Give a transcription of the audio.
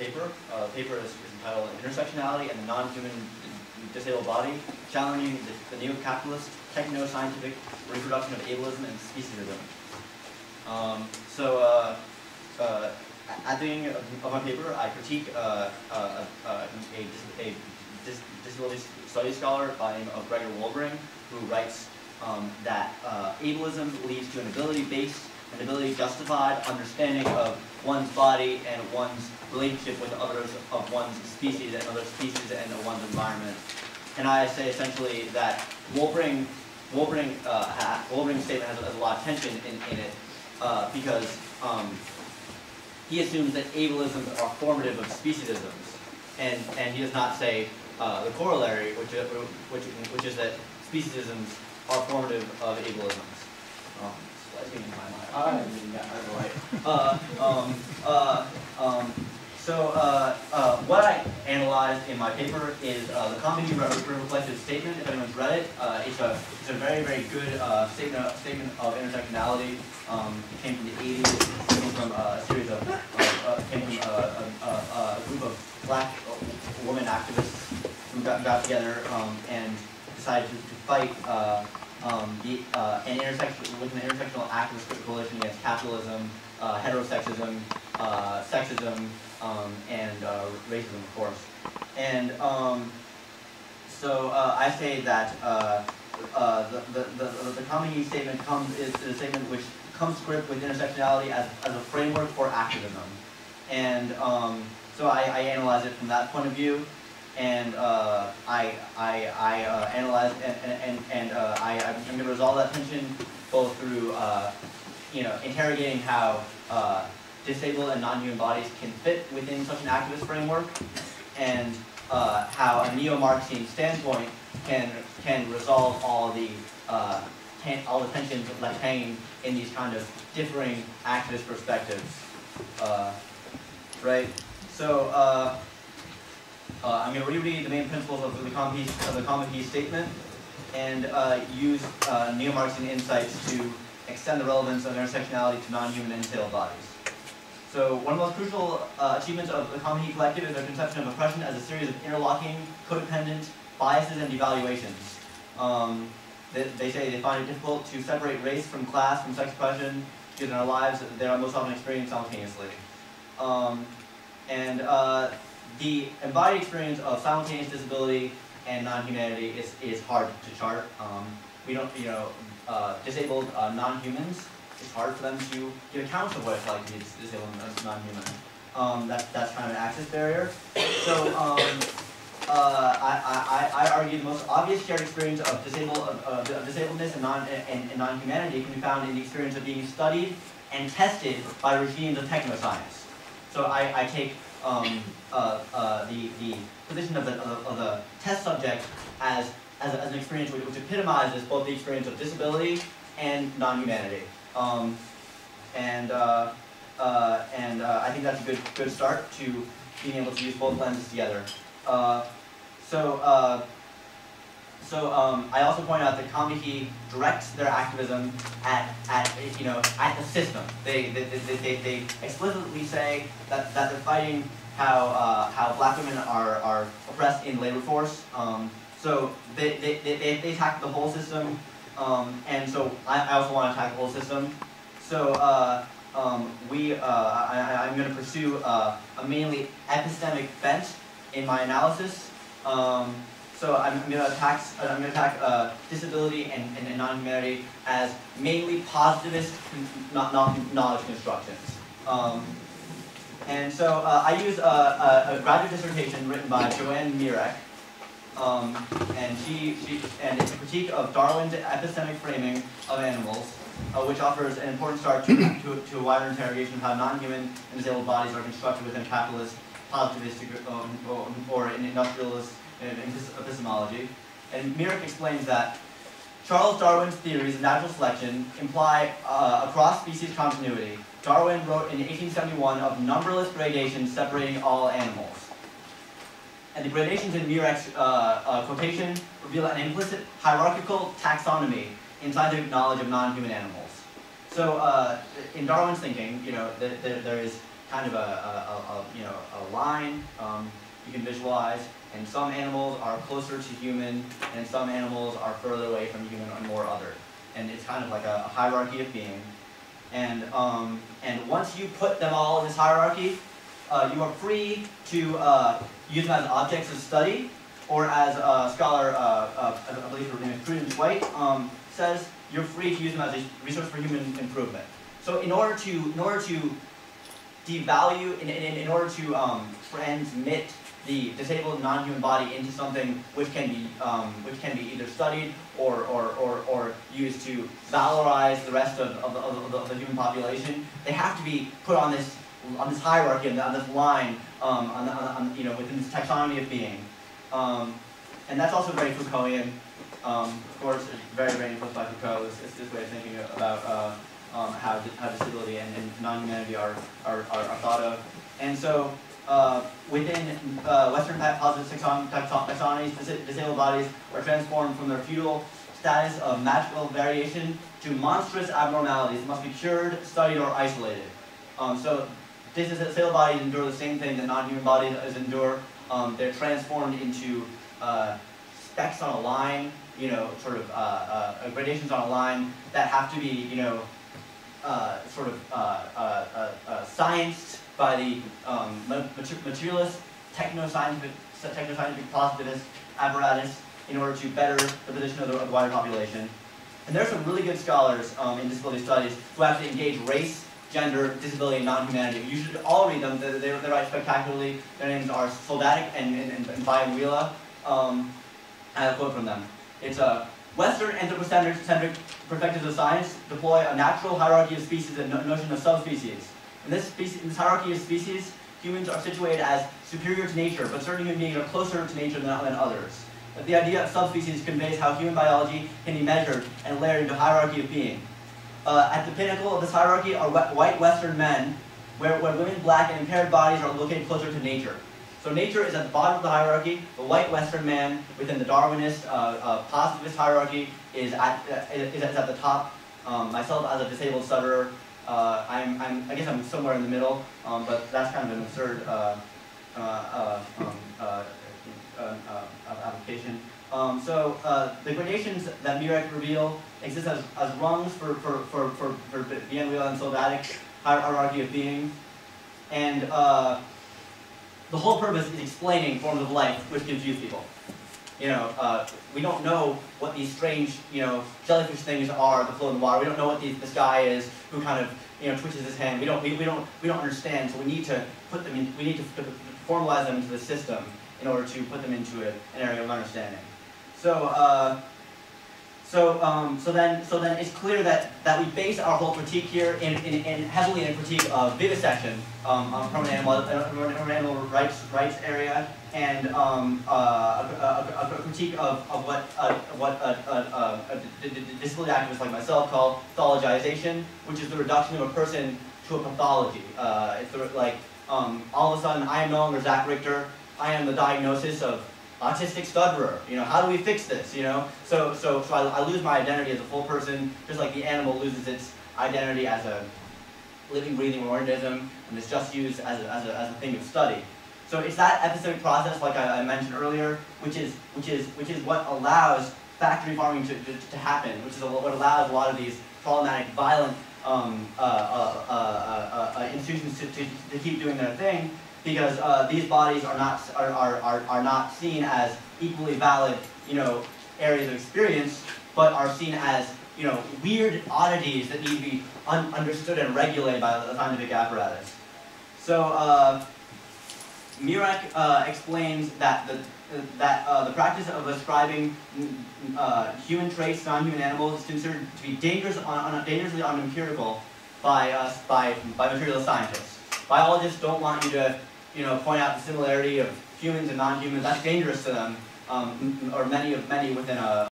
paper. Uh, the paper is, is entitled Intersectionality and the Non-Human Disabled Body, Challenging the, the Neo-Capitalist Techno-Scientific Reproduction of Ableism and Speciesism. Um, so, uh, uh, at the beginning of, of my paper, I critique uh, uh, uh, a, a dis disability studies scholar by the name of Gregor Wolbring, who writes um, that uh, ableism leads to an ability-based an ability justified understanding of one's body and one's relationship with others of one's species and other species and one's environment. And I say essentially that Wolbring, Wolbring, uh, Wolbring's statement has, has, a lot of tension in, in it uh, because um, he assumes that ableisms are formative of speciesisms, and, and he does not say uh, the corollary, which, which, which is that speciesisms are formative of ableisms. Um, I didn't get right. Uh, um, uh, um, so uh, uh, what I analyzed in my paper uh, the Reflective Statement. If anyone's read it, uh, it's a it's a very very good uh, statement statement of intersectionality. Um, it came from the 80s. It came from a series of uh, came from a, a, group of black women activists who got, got together um, and decided to, to fight um, the, uh, an intersection with an intersectional activist coalition against capitalism, uh, heterosexism, uh, sexism, um, and uh, racism, of course. And um, so uh, I say that uh, the, the, the, the Combahee statement comes is a statement which comes grip with intersectionality as, as a framework for activism. And um, so I, I analyze it from that point of view and uh, I, I, I uh, analyze and, and, and uh, I, I'm going to resolve that tension both through uh, you know, interrogating how uh, disabled and non-human bodies can fit within such an activist framework and uh, how a neo-Marxian standpoint can, can resolve all the, all the tensions left hanging in these kind of differing activist perspectives. right? So, uh, I'm going to reread the main principles of the Combahee, of the Combahee statement and uh, use uh, neo-Marxian insights to extend the relevance of intersectionality to non-human disabled bodies. So one of the most crucial uh, achievements of the He Collective is their conception of oppression as a series of interlocking, codependent biases and devaluations. Um, they, they, say they find it difficult to separate race from class from sex oppression because in our lives they are most often experienced simultaneously. Um, and uh, the embodied experience of simultaneous disability and non-humanity is, is hard to chart. Um, we don't, you know, uh, disabled uh, non-humans, it's hard for them to give accounts of what it's like to be disabled and non-human. Um, that, that's kind of an access barrier. So um, uh, I, I, I argue the most obvious shared experience of, disabled, of, of disabledness and, non, and, and non-humanity can be found in the experience of being studied and tested by regimes of technoscience. So I, I take um, uh, uh, the, the position of the, of, of the test subject as, as, a, as, an experience which, which, epitomizes both the experience of disability and non-humanity. Um, and uh, uh and uh, I think that's a good, good start to being able to use both lenses together. Uh, so so um, I also point out that Combahee directs their activism at, at you know at the system. They they, they, they, they explicitly say that, that they're fighting how uh, how black women are, are oppressed in labor force. Um, so they, they, they, they attack the whole system. Um, and so I, I also want to attack the whole system. So uh, um, we, uh, I, am going to pursue uh, a mainly epistemic bent in my analysis. Um, so I'm, going to attack, I'm going to attack uh, disability and, and, and non-humanity as mainly positivist not, not knowledge constructions. Um, and so uh, I use a, a, a, graduate dissertation written by Joanne Mirek, um, and she, she and it's a critique of Darwin's epistemic framing of animals, uh, which offers an important start to, to, to, a wider interrogation of how non-human and disabled bodies are constructed within capitalist, positivistic, um, or, or an industrialist epistemology, and Mirek explains that Charles Darwin's theories of natural selection imply uh, across species continuity. Darwin wrote in 1871 of numberless gradations separating all animals. And the gradations in Mirek's uh, uh, quotation reveal an implicit hierarchical taxonomy in scientific knowledge of non-human animals. So uh, in Darwin's thinking, you know, there, there is kind of a, a, a you know a line um, you can visualize, and some animals are closer to human, and some animals are further away from human and more other. And it's kind of like a, a hierarchy of being. And um, and once you put them all in this hierarchy, uh, you are free to uh, use them as objects of study, or as a scholar, uh, uh I believe her name is Prudence White, um, says, you're free to use them as a resource for human improvement. So in order to, in order to devalue, in, in, in order to um, transmit the disabled non-human body into something which can be um, which can be either studied or, or, or, or used to valorize the rest of, of, the, of, the, of the human population, they have to be put on this on this hierarchy, on, on this line, um, on, on, you know, within this taxonomy of being. Um, and that's also very Foucaultian. Um, of course, it's very, very influenced by Foucault. It's, it's this way of thinking about uh, um, how, how disability and, and non-humanity are, are, are, are, thought of. And so uh, within uh, Western positive taxonomies, disabled bodies are transformed from their feudal status of magical variation to monstrous abnormalities must be cured, studied, or isolated. Um, so disabled bodies endure the same thing that non-human bodies endure. Um, they're transformed into uh, specks on a line, you know, sort of uh, uh, gradations on a line that have to be, you know, uh, sort of uh, uh, scienced by the um, materialist, techno-scientific, techno-scientific positivist apparatus in order to better the position of the, of the wider population. And there are some really good scholars um, in disability studies who actually engage race, gender, disability, and non-humanity. You should all read them. They, they, they write spectacularly. Their names are Soldatic and, and, and, and. Um, I have a quote from them. It's a Western anthropocentric perspectives of science deploy a natural hierarchy of species and no notion of subspecies. In this, species, in this hierarchy of species, humans are situated as superior to nature, but certain human beings are closer to nature than, than others. But the idea of subspecies conveys how human biology can be measured and layered into hierarchy of being. Uh, at the pinnacle of this hierarchy are white Western men, where, where women, black, and impaired bodies are located closer to nature. So nature is at the bottom of the hierarchy. The white Western man within the Darwinist, uh, uh, positivist hierarchy is at, uh, is, at the top. Um, myself as a disabled stutterer, uh, I'm, I'm, I guess I'm somewhere in the middle, um, but that's kind of an absurd uh, um, application. Um, so the gradations that Mirek reveal exist as, as rungs for, for, for, for, for Biyanwila and Soldatic hierarchy of being. And the whole purpose is explaining forms of life which confuse people. You know, uh, we don't know what these strange, you know, jellyfish things are that float in the water. We don't know what this guy is who kind of, you know, twitches his hand. We don't, we, we don't, we don't understand. So we need to put them in. We need to, to formalize them into the system in order to put them into a, an area of understanding. So. Uh, so, um, so then, so then it's clear that, that we base our whole critique here in, in, in heavily in a critique of vivisection, um, on permanent animal, uh, animal rights, rights area, and um, uh, a, a, a, critique of, of what, uh, what a, disability activists like myself call pathologization, which is the reduction of a person to a pathology. Uh, it's like, um, all of a sudden, I am no longer Zach Richter, I am the diagnosis of autistic stutterer. You know, how do we fix this? You know, so so so I, I lose my identity as a full person, just like the animal loses its identity as a living, breathing organism, and is just used as a, as a, as a thing of study. So it's that episodic process, like I, I, mentioned earlier, which is which is which is what allows factory farming to, to, to happen, which is what allows a lot of these problematic, violent um, uh, uh, uh, uh institutions to, to, to keep doing their thing, because uh, these bodies are not are, are, are, not seen as equally valid, you know, areas of experience, but are seen as you know weird oddities that need to be un understood and regulated by the scientific apparatus. So uh, Mirek uh, explains that the that uh, the practice of ascribing uh, human traits to non-human animals is considered to be dangerous on, on dangerously unempirical by us by by materialist scientists. Biologists don't want you to you know, point out the similarity of humans and non-humans, that's dangerous to them, um, or many of many within a,